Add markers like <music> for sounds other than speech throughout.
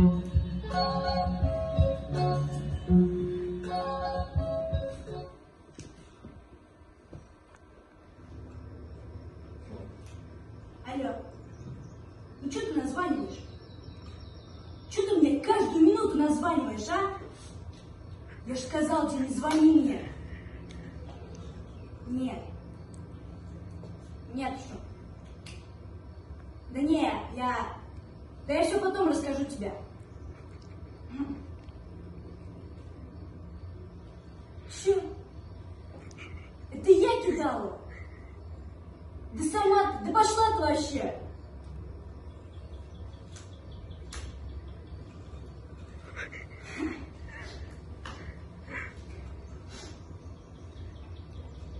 Алло. Ну что ты названиваешь? Что ты мне каждую минуту названиваешь, а? Я же сказал тебе, не звони мне. Нет. Нет, что? Да не, я... Да я все потом расскажу тебе. Че? Это я кидала? Да сама, да пошла ты вообще.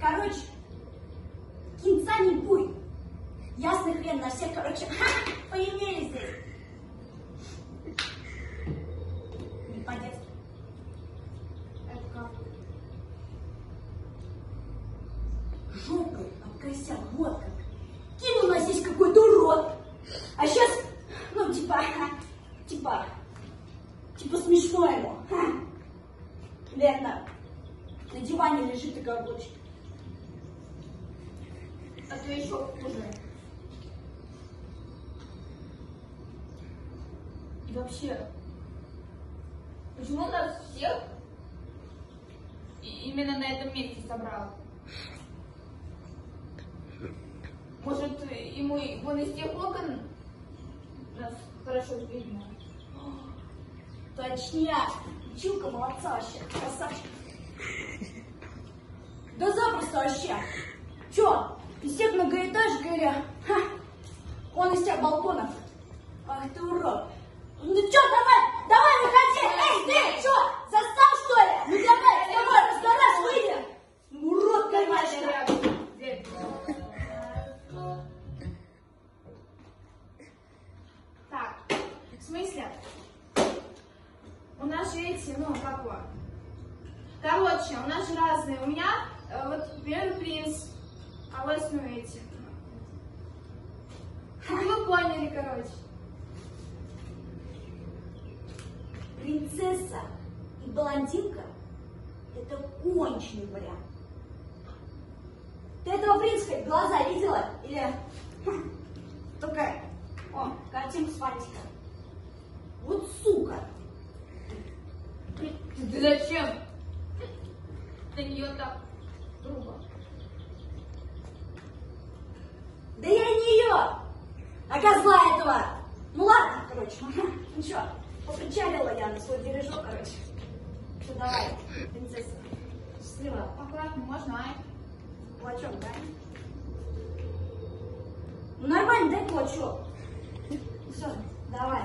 Короче, кинца не буй. Ясный хрен на всех, короче, <laughs> поимели здесь. Не по-детски. Это как? Жопой об косяк, вот как. Кинул на здесь какой-то урод. А сейчас, ну, типа, типа, типа смешно ему. Лето. На диване лежит и горбочет. А то еще хуже. И вообще, почему нас всех именно на этом месте собрал? Может, и вон из тех окон нас хорошо видно? Точняк. Чилка молодца вообще. Красавчик. Да запросто вообще. Чё, из всех многоэтажек или... Ха, он из тех балконов. Ах ты урод. Смысле? У нас же эти, ну, как его? Короче, у нас же разные. У меня, э, вот, первый принц, а вас, ну, эти. <laughs> Вы поняли, короче. Принцесса и блондинка – это конченый вариант. Ты этого принца хоть глаза видела? Или зачем? На нее так грубо. Да я не ее, а козла этого. Ну ладно, короче, <laughs> ну что, попричалила я на свой бережок, короче. Что давай, принцесса, счастливо. Аккуратно, можно, а? Кулачок, да? Ну нормально, дай кулачок. Все, давай.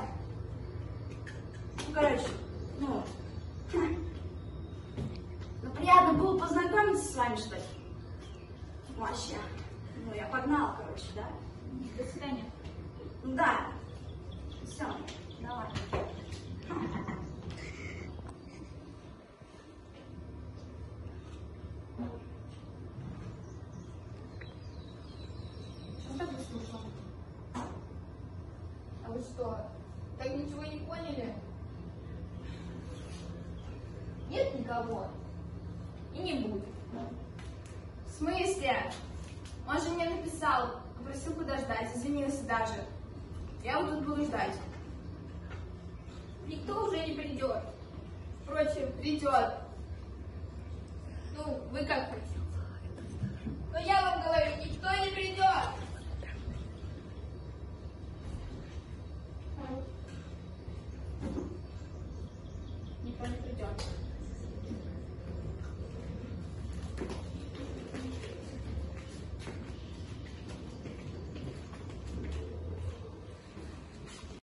Ну, короче, ну. Ну, вами, что ли? Вообще. Ну, я погнала, короче, да? До свидания. Да. Все, давай. А вы что, так ничего не поняли? Нет никого. И не будет. В смысле? Он же мне написал, попросил подождать, извинился даже. Я вот тут буду ждать. Никто уже не придет. Впрочем, придет. Ну, вы как хотите. Но я вам говорю, никто не придет. Никто не придет.